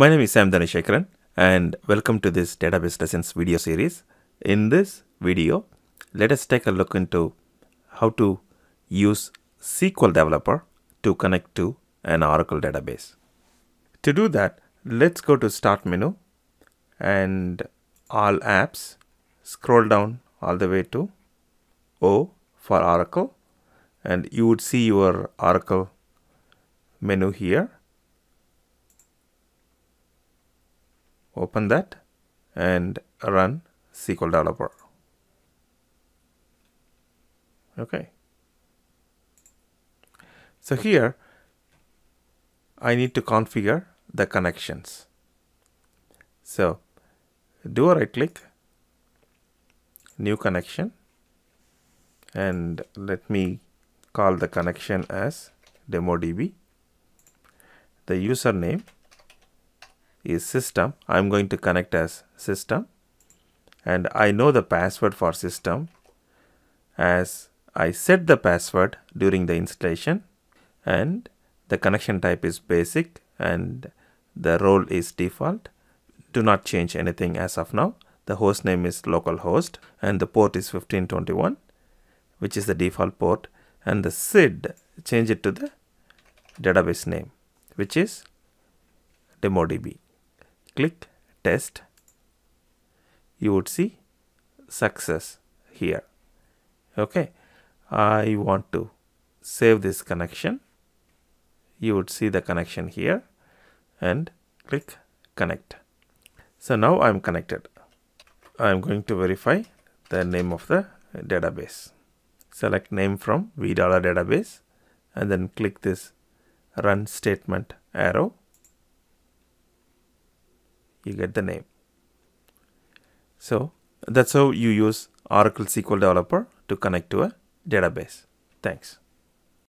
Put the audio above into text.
My name is Sam Dhanasekaran and welcome to this database lessons video series. In this video, let us take a look into how to use SQL Developer to connect to an Oracle database. To do that, let's go to Start menu and All Apps, scroll down all the way to O for Oracle and you would see your Oracle menu here. Open that and run SQL Developer. Okay. So here I need to configure the connections. So do a right click, new connection and let me call the connection as DemoDB. The username is system. I'm going to connect as system and I know the password for system as I set the password during the installation and the connection type is basic and the role is default. Do not change anything as of now. The host name is localhost and the port is 1521 which is the default port and the SID change it to the database name which is DemoDB. Click test. You would see success here. Okay. I want to save this connection. You would see the connection here and click connect. So now I am connected. I am going to verify the name of the database select name from VDollar database and then click this run statement arrow. You get the name. So that's how you use Oracle SQL Developer to connect to a database. Thanks.